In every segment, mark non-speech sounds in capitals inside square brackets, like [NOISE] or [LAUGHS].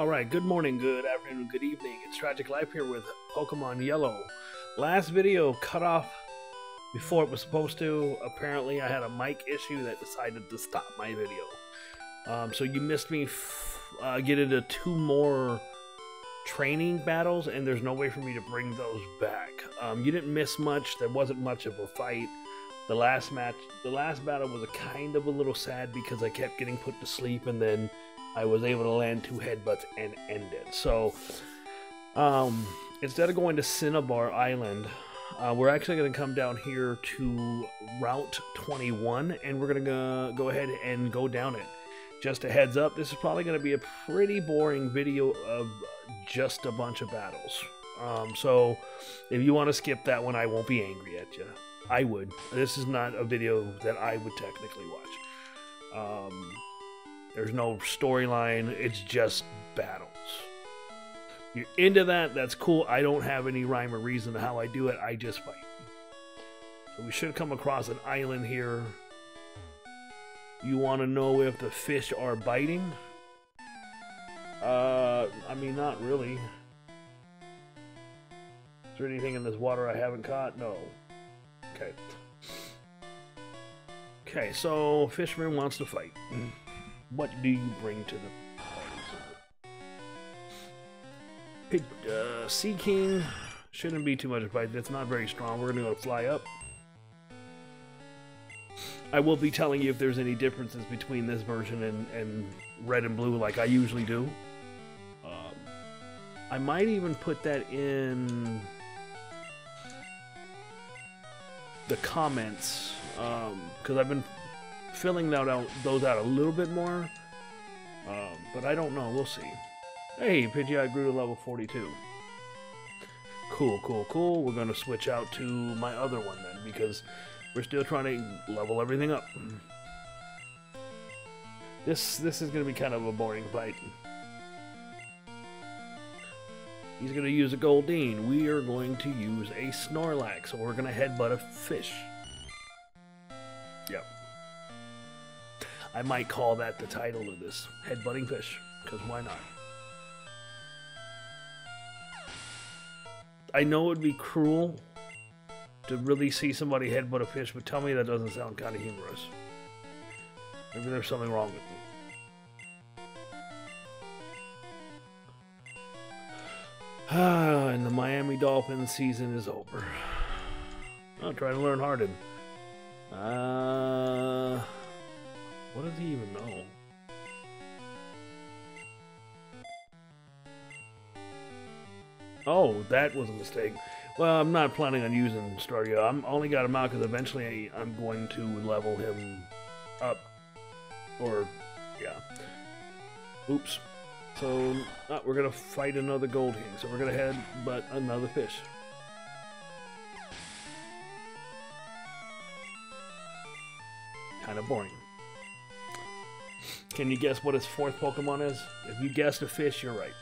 Alright, good morning, good afternoon, good evening. It's Tragik Lyfe here with Pokemon Yellow. Last video cut off before it was supposed to. Apparently, I had a mic issue that decided to stop my video. Um, so you missed me uh, get into two more training battles, and there's no way for me to bring those back. Um, you didn't miss much. There wasn't much of a fight. The last match, the last battle was a kind of a little sad because I kept getting put to sleep, and then I was able to land two headbutts and end it. So, um, instead of going to Cinnabar Island, uh, we're actually going to come down here to Route 21, and we're going to go ahead and go down it. Just a heads up, this is probably going to be a pretty boring video of just a bunch of battles. Um, so, if you want to skip that one, I won't be angry at you. I would. This is not a video that I would technically watch. Um, there's no storyline, it's just battles. You're into that, that's cool. I don't have any rhyme or reason to how I do it, I just fight. So we should come across an island here. You want to know if the fish are biting? Uh, I mean, not really. Is there anything in this water I haven't caught? No. Okay. Okay, so fisherman wants to fight. What do you bring to the party? uh, Seaking shouldn't be too much of a fight. That's not very strong. We're gonna go fly up. I will be telling you if there's any differences between this version and, and red and blue like I usually do. Um, I might even put that in the comments because um, I've been filling that out, those out a little bit more. Um, but I don't know. We'll see. Hey, Pidgeot grew to level 42. Cool, cool, cool. We're going to switch out to my other one then, because we're still trying to level everything up. This this is going to be kind of a boring fight. He's going to use a Goldeen. We are going to use a Snorlax, so we're going to headbutt a fish. Yep. I might call that the title of this Headbutting Fish, because why not? I know it would be cruel to really see somebody headbutt a fish, but tell me that doesn't sound kind of humorous. Maybe there's something wrong with me. Ah, [SIGHS] and the Miami Dolphins season is over. I'll try to learn Harden. Uh... What does he even know? Oh, that was a mistake. Well, I'm not planning on using Staryu. I'm only got him out because eventually I'm going to level him up. Or, yeah. Oops. So, uh, we're going to fight another Goldeen. So we're going to head but another fish. Kind of boring. Can you guess what his fourth Pokemon is? If you guessed a fish, you're right.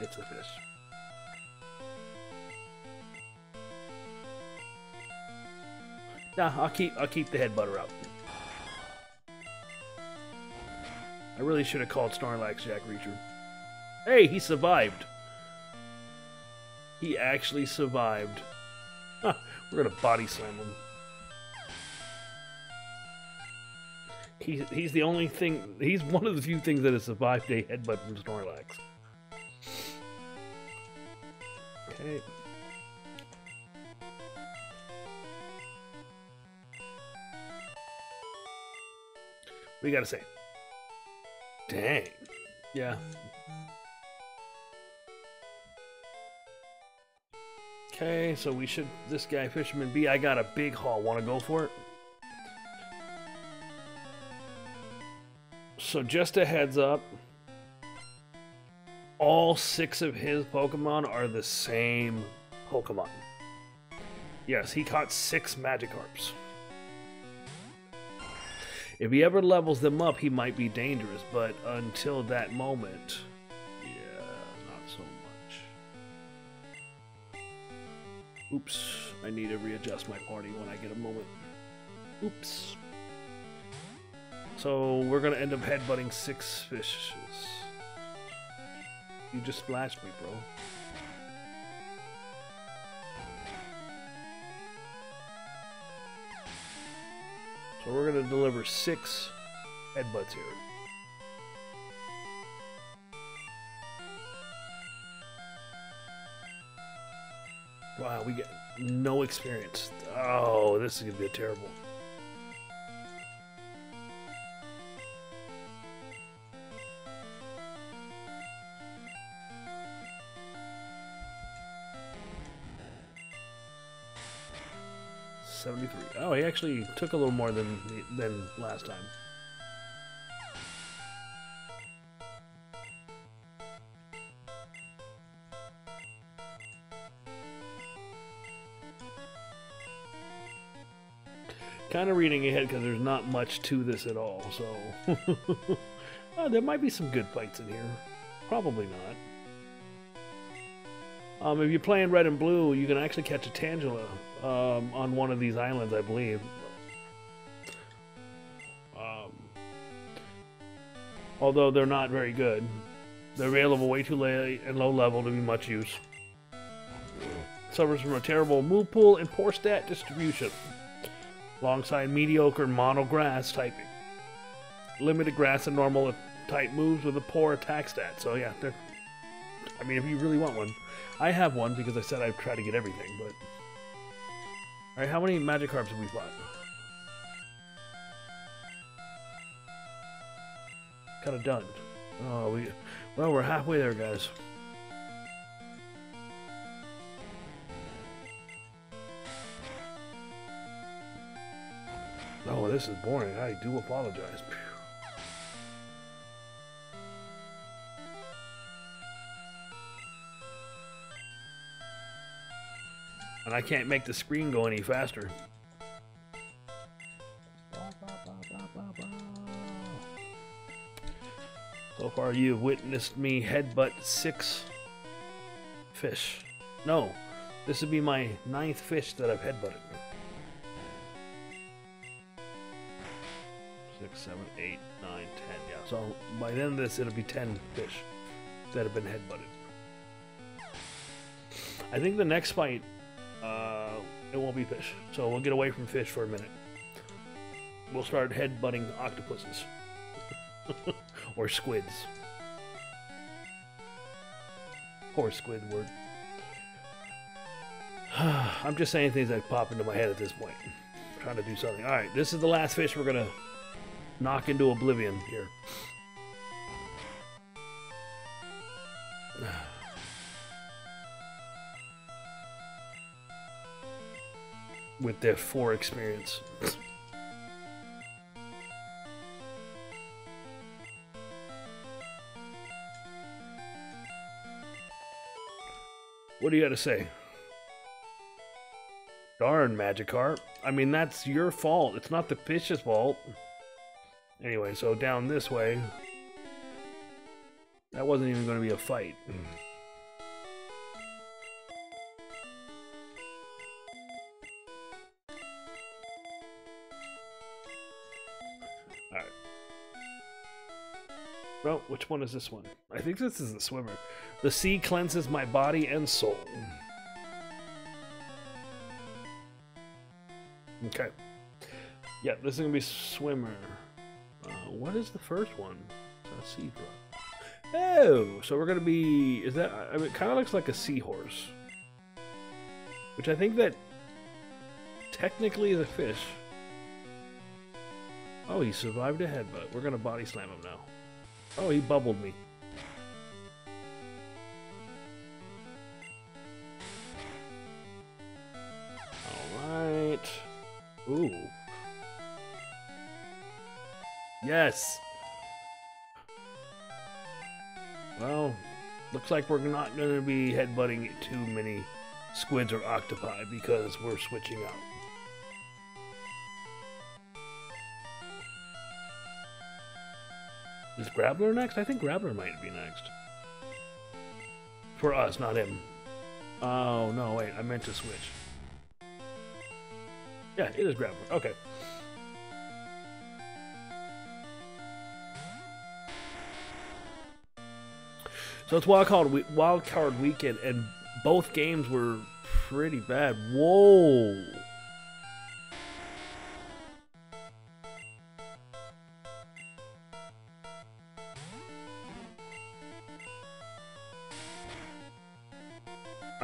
It's a fish. Nah, I'll keep I'll keep the head butter out. I really should have called Snorlax Jack Reacher. Hey, he survived. He actually survived. Huh, [LAUGHS] we're gonna body slam him. He's, he's the only thing, he's one of the few things that has survived a headbutt from Snorlax. Okay. We gotta say. Dang. Yeah. Okay, so we should, this guy, Fisherman B, I got a big haul. Want to go for it? So just a heads up, all six of his Pokemon are the same Pokemon. Yes, he caught six Magikarps. If he ever levels them up, he might be dangerous, but until that moment, yeah, not so much. Oops, I need to readjust my party when I get a moment. Oops. So we're to end up headbutting six fishes. You just splashed me, bro. So we're gonna deliver six headbutts here. Wow, we get no experience. Oh, this is gonna be a terrible. Oh, he actually took a little more than than last time. kind of reading ahead because there's not much to this at all. So [LAUGHS] uh, there might be some good fights in here. Probably not. Um, if you're playing red and blue, you can actually catch a Tangela um, on one of these islands, I believe. Um, although they're not very good. They're available way too late and low level to be much use. Suffers from a terrible move pool and poor stat distribution alongside mediocre mono grass typing. Limited grass and normal type moves with a poor attack stat. So yeah, they're. I mean, if you really want one, I have one because I said I'd try to get everything. But all right, how many Magikarps have we bought? Kind of done. Oh, we. Well, we're halfway there, guys. Oh, this is boring. I do apologize. And I can't make the screen go any faster. So far, you've witnessed me headbutt six fish. No, this would be my ninth fish that I've headbutted. six, seven, eight, nine, ten. Yeah. So by the end of this, it'll be ten fish that have been headbutted. I think the next fight, uh, it won't be fish. So we'll get away from fish for a minute. We'll start headbutting octopuses [LAUGHS] or squids. Poor Squidward. [SIGHS] I'm just saying things that pop into my head at this point. I'm trying to do something. All right, this is the last fish we're gonna knock into oblivion here. With their four experience. what do you got to say? Darn, Magikarp. I mean, that's your fault. It's not the fish's fault. Anyway, so down this way, that wasn't even going to be a fight. Alright. Well, which one is this one? I think this is the swimmer. The sea cleanses my body and soul. Okay. Yeah, this is to be swimmer. Uh, what is the first one? A sea Oh, so we're gonna be. Is that? I mean, it kind of looks like a seahorse, which I think that technically is a fish. Oh, he survived a headbutt. We're gonna body slam him now. Oh, he bubbled me. All right. Ooh. Yes. Well, looks like we're not going to be headbutting too many squids or octopi because we're switching out. Is Grappler next? I think Grappler might be next. For us, not him. Oh, no, wait, I meant to switch. Yeah, it is Grappler. Okay. So it's wild card wild card weekend, and both games were pretty bad. Whoa.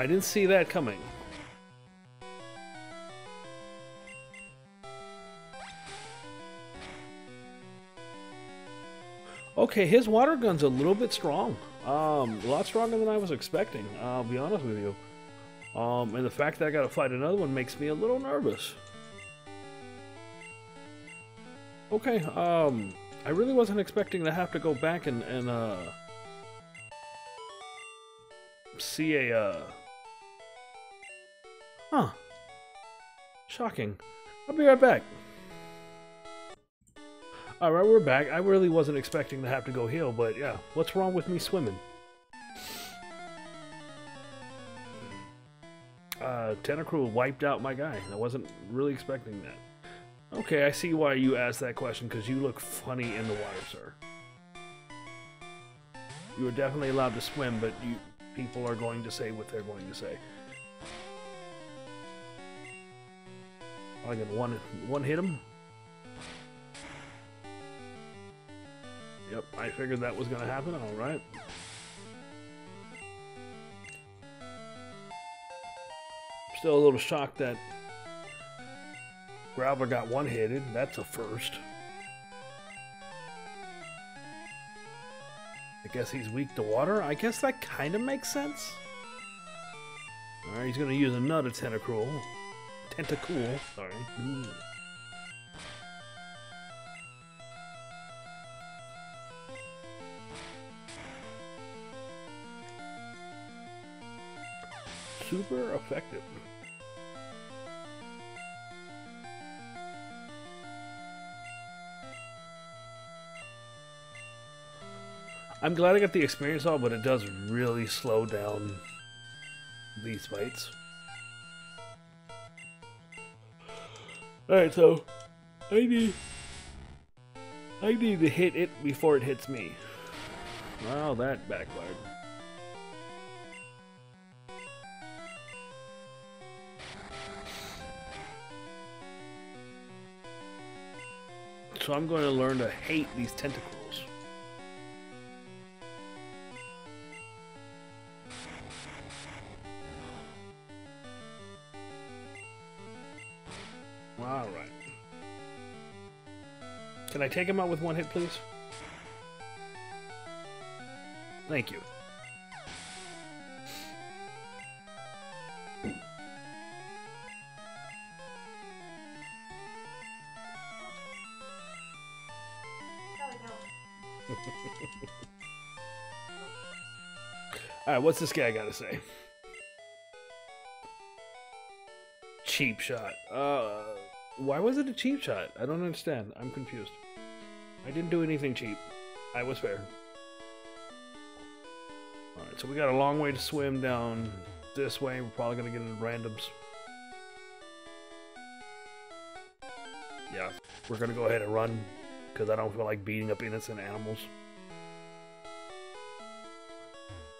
I didn't see that coming. Okay, his water gun's a little bit strong. Um, a lot stronger than I was expecting, I'll be honest with you. Um, and the fact that I gotta fight another one makes me a little nervous. Okay, um, I really wasn't expecting to have to go back and, and uh, see a, uh, huh, shocking. I'll be right back. Alright, we're back. I really wasn't expecting to have to go heal, but yeah, what's wrong with me swimming? Uh, Tentacruel wiped out my guy. I wasn't really expecting that. Okay, I see why you asked that question, because you look funny in the water, sir. You are definitely allowed to swim, but you people are going to say what they're going to say. I can one one hit him. Yep, I figured that was to happen. All right. Still a little shocked that Graveler got one-hitted. That's a first. I guess he's weak to water. I guess that kind of makes sense. Alright, he's to use another tentacle. Tentacle, sorry. Super effective. I'm glad I got the experience all, but it does really slow down these fights. Alright, so I need I need to hit it before it hits me. Well, that backfired. So I'm going to learn to hate these tentacles. Can I take him out with one hit, please? Thank you. [LAUGHS] Alright, what's this guy got to say? Cheap shot. Uh, why was it a cheap shot? I don't understand. I'm confused. I didn't do anything cheap. I was fair. Alright, so we got a long way to swim down this way. We're probably going to get into randoms. Yeah, we're going to go ahead and run because I don't feel like beating up innocent animals.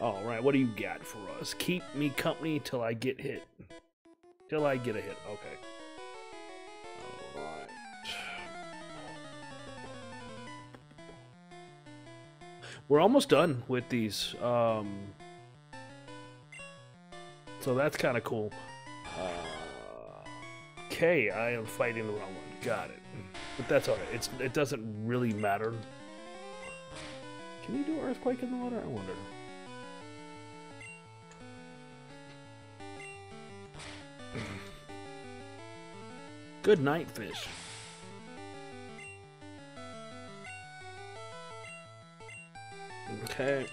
All right, what do you got for us? Keep me company till I get hit. Till I get a hit. Okay. We're almost done with these. Um, so that's kind of cool. Uh, okay, I am fighting the wrong one. Got it. But that's alright. It's it doesn't really matter. Can you do earthquake in the water? I wonder. Good night, fish. Okay.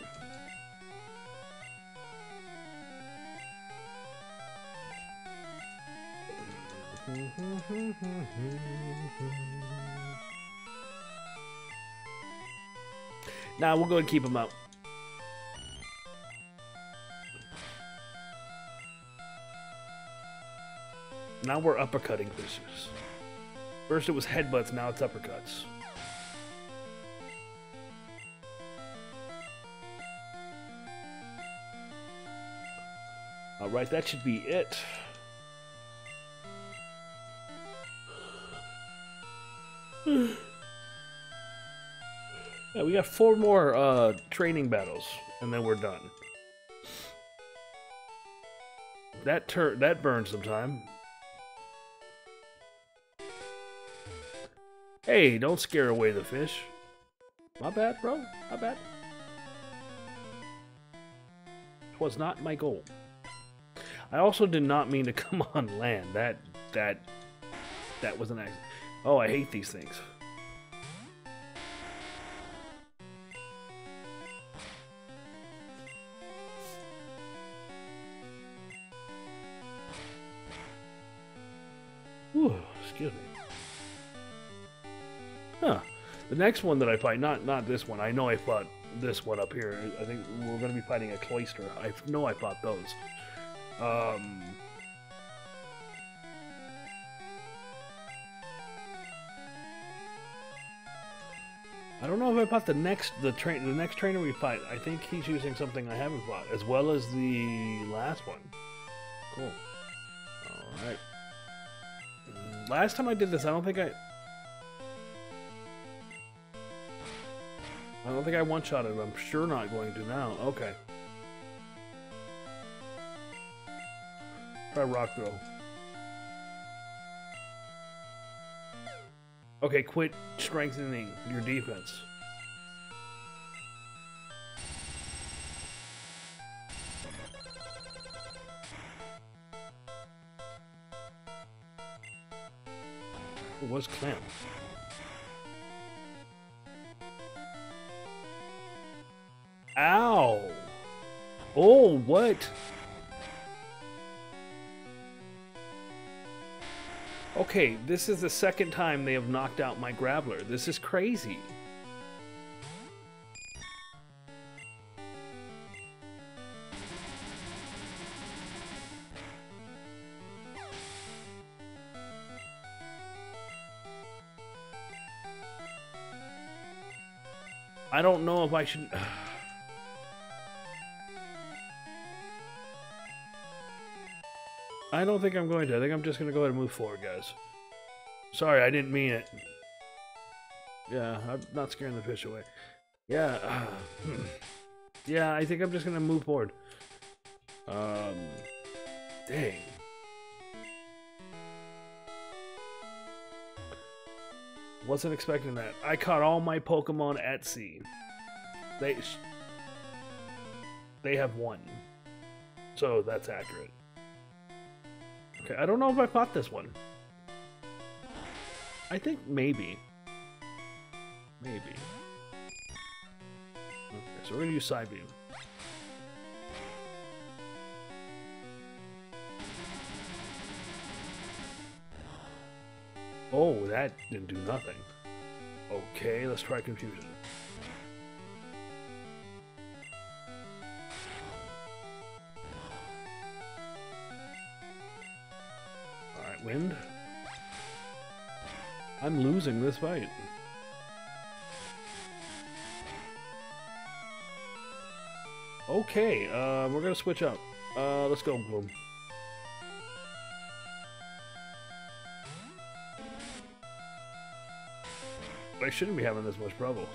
now we'll go and keep him up. Now we're uppercutting fishes. First it was headbutts, now it's uppercuts. Alright, that should be it. [SIGHS] yeah, we got four more uh, training battles, and then we're done. That tur that burns some time. Hey, don't scare away the fish. My bad, bro. My bad. Was not my goal. I also did not mean to [LAUGHS] come on land. That that that was an accident. Oh, I hate these things. Ooh, excuse me. Huh. The next one that I fight, not not this one. I know I fought this one up here. I think we're going to be fighting a Cloyster. I know I fought those. Um, I don't know if I fought the next the train the next trainer we fight. I think he's using something I haven't fought, as well as the last one. Cool. All right. Last time I did this, I don't think I. I don't think I one-shot it. I'm sure not going to now. Okay. Try rock throw. Okay, quit strengthening your defense. It was Clem. Ow! Oh, what? Okay, this is the second time they have knocked out my Graveler. This is crazy. I don't know if I should... [SIGHS] I don't think I'm going to. I think I'm just going to go ahead and move forward, guys. Sorry, I didn't mean it. Yeah, I'm not scaring the fish away. Yeah. Uh, [SIGHS] yeah, I think I'm just going to move forward. Um, dang. Wasn't expecting that. I caught all my Pokemon at sea. They they have one. So that's accurate. Okay, I don't know if I fought this one. I think maybe. Maybe. Okay, so we're gonna use Psybeam. Oh, that didn't do nothing. Okay, let's try Confusion. Wind. I'm losing this fight. Okay, uh, we're gonna switch up. Uh, let's go, Boom. I shouldn't be having this much trouble.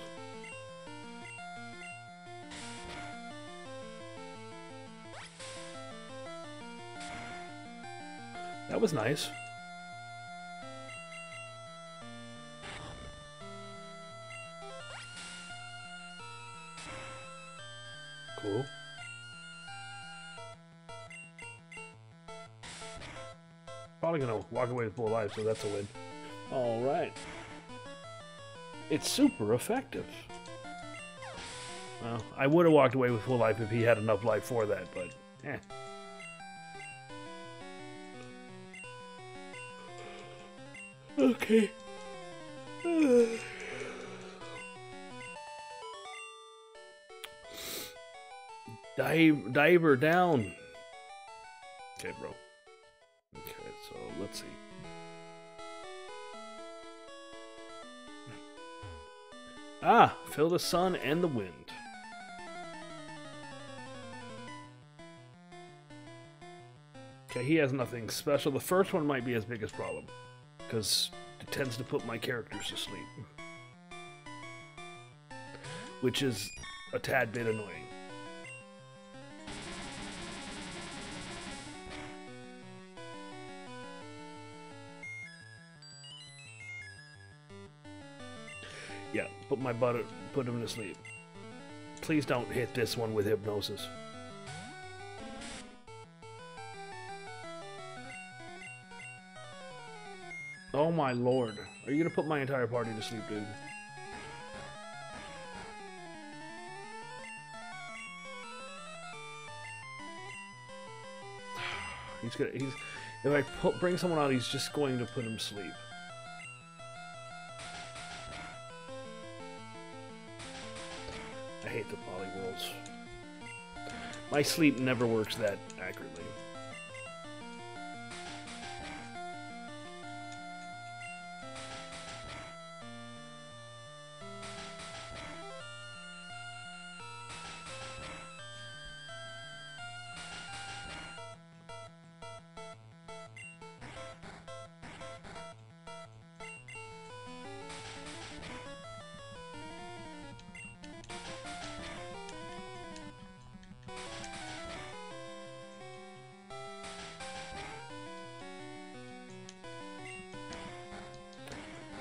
That was nice. Walk away with full life, so that's a win. Alright. It's super effective. Well, I would have walked away with full life if he had enough life for that, but eh. Okay. Dive, diver down. Okay, bro. Ah, feel the sun and the wind. Okay, he has nothing special. The first one might be his biggest problem, because it tends to put my characters to sleep. Which is a tad bit annoying. My butter, put him to sleep. Please don't hit this one with hypnosis. Oh my lord. Are you gonna put my entire party to sleep, dude? [SIGHS] He's gonna, he's, if I put, bring someone out, he's just going to put him to sleep. The poly worlds. My sleep never works that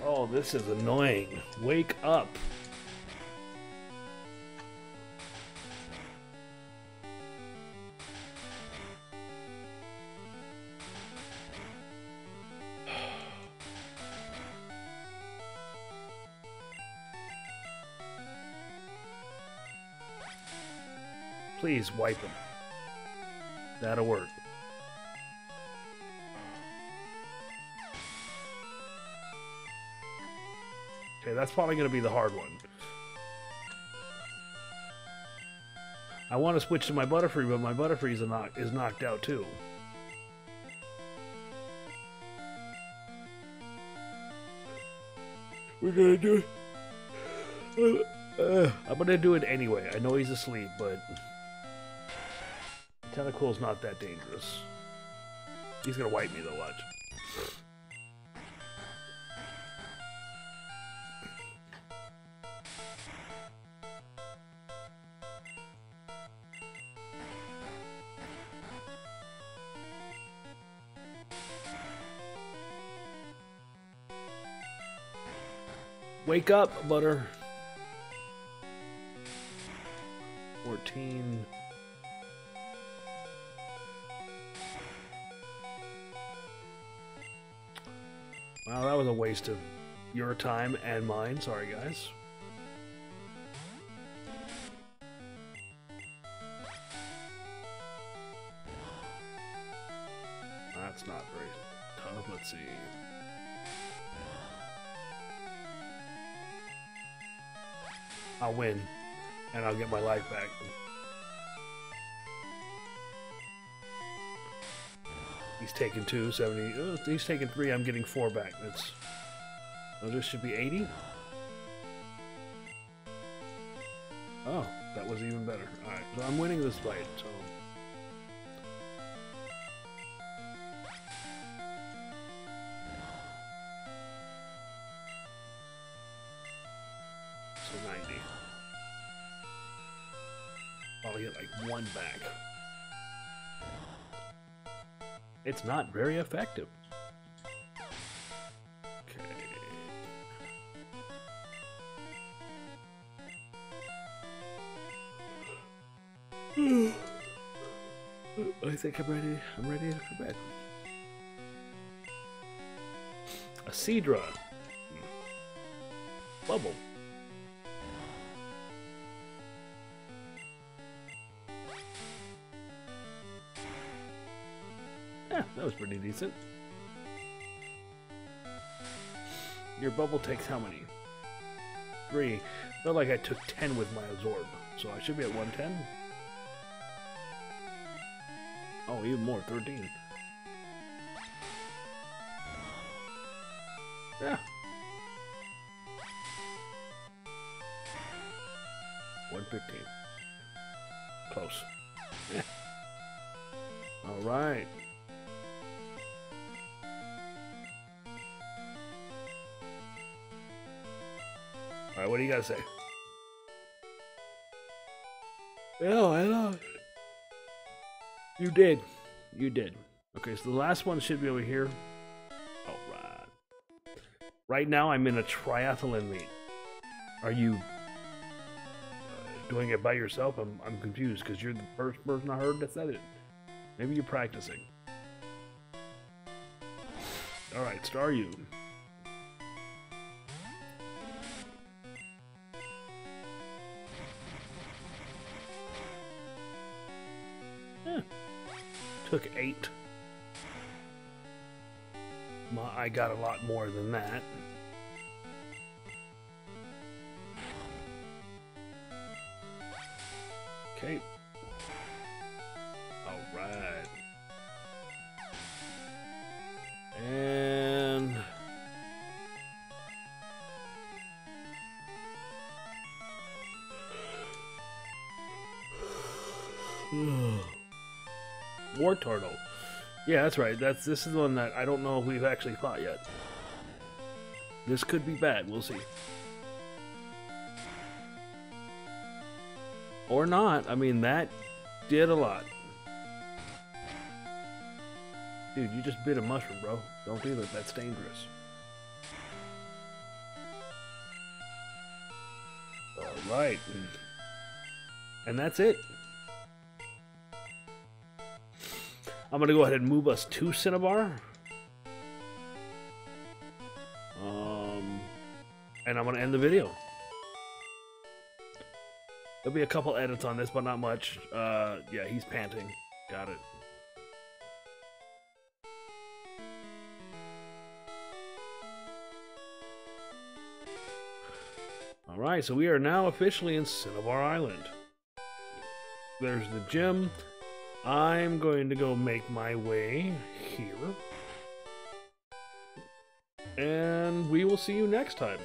Oh, this is annoying. Wake up. [SIGHS] Please wipe him. That'll work. Okay, that's probably going to be the hard one. I want to switch to my Butterfree, but my Butterfree is, knock is knocked out too. We're gonna do it. Uh, [SIGHS] uh, I'm gonna do it anyway. I know he's asleep, but Tentacle's not that dangerous. He's gonna wipe me though, watch. Wake up, Butter. 14. Wow, that was a waste of your time and mine. Sorry, guys. That's not very tough. Let's see. I'll win, and I'll get my life back. He's taking two, 70. Oh, he's taking three, I'm getting four back. That's. This should be 80? Oh, that was even better. Alright, so I'm winning this fight. So It's not very effective. Okay. I think I'm ready. I'm ready for bed. A Seadra. Hmm. Bubble. That was pretty decent. Your bubble takes how many? Three. Felt like I took ten with my absorb, so I should be at 110. Oh, even more, 13. Yeah. 115. Close. [LAUGHS] Yeah. Alright. Alright, what do you gotta say? Yeah, I lost. You did. You did. Okay, so the last one should be over here. Alright. Right now, I'm in a triathlon meet. Are you uh, doing it by yourself? I'm, I'm confused because you're the first person I heard that said it. Maybe you're practicing. Alright, Staryu. Took eight. My, I got a lot more than that. Okay. Turtle. Yeah, that's right. That's this is the one that I don't know if we've actually fought yet. This could be bad. We'll see. Or not. I mean, that did a lot. Dude, you just bit a mushroom, bro. Don't do that. That's dangerous. Alright. And that's it. I'm going to go ahead and move us to Cinnabar. Um, and I'm going to end the video. There'll be a couple edits on this, but not much. Uh, yeah, he's panting. Got it. Alright, so we are now officially in Cinnabar Island. There's the gym. I'm going to go make my way here. And we will see you next time.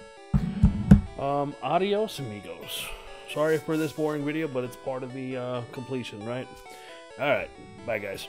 Um, adios, amigos. Sorry for this boring video, but it's part of the uh, completion, right? Alright, bye guys.